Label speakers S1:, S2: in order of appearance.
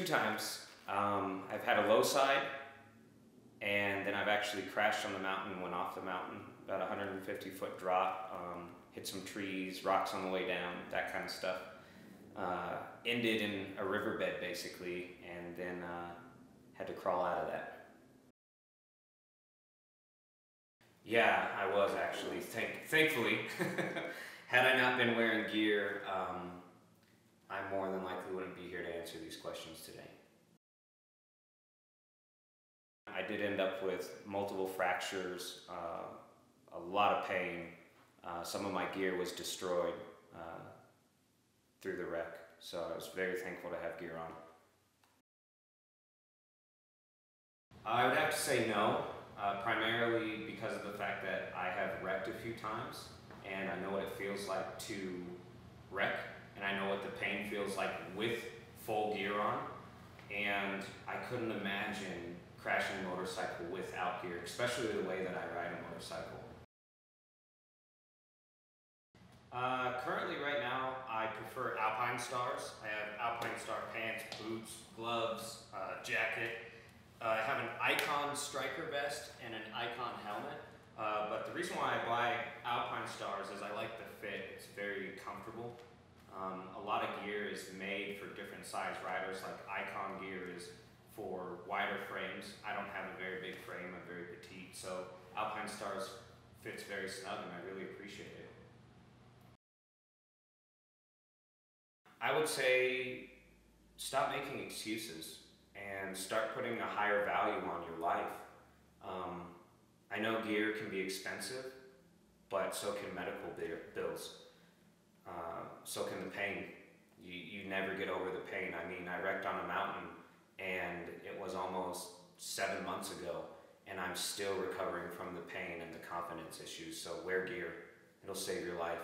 S1: Two times. Um, I've had a low side, and then I've actually crashed on the mountain, went off the mountain, about 150 foot drop, um, hit some trees, rocks on the way down, that kind of stuff. Uh, ended in a riverbed basically, and then uh, had to crawl out of that. Yeah, I was actually. Thank, thankfully, had I not been wearing gear, um, I more than likely wouldn't be here to answer these questions today. I did end up with multiple fractures, uh, a lot of pain. Uh, some of my gear was destroyed uh, through the wreck, so I was very thankful to have gear on. I would have to say no, uh, primarily because of the fact that I have wrecked a few times and I know what it feels like to wreck and I know what feels like with full gear on and I couldn't imagine crashing a motorcycle without gear, especially the way that I ride a motorcycle. Uh, currently, right now, I prefer Alpinestars. I have Alpinestar pants, boots, gloves, uh, jacket. Uh, I have an Icon Stryker vest and an Icon helmet. Uh, but the reason why I buy Alpinestars is I like the fit. It's very comfortable. Um, a lot of gear is made for different size riders, like Icon gear is for wider frames. I don't have a very big frame, I'm very petite, so Alpinestars fits very snug and I really appreciate it. I would say stop making excuses and start putting a higher value on your life. Um, I know gear can be expensive, but so can medical bills. So can the pain. You, you never get over the pain. I mean, I wrecked on a mountain and it was almost seven months ago and I'm still recovering from the pain and the confidence issues. So wear gear. It'll save your life.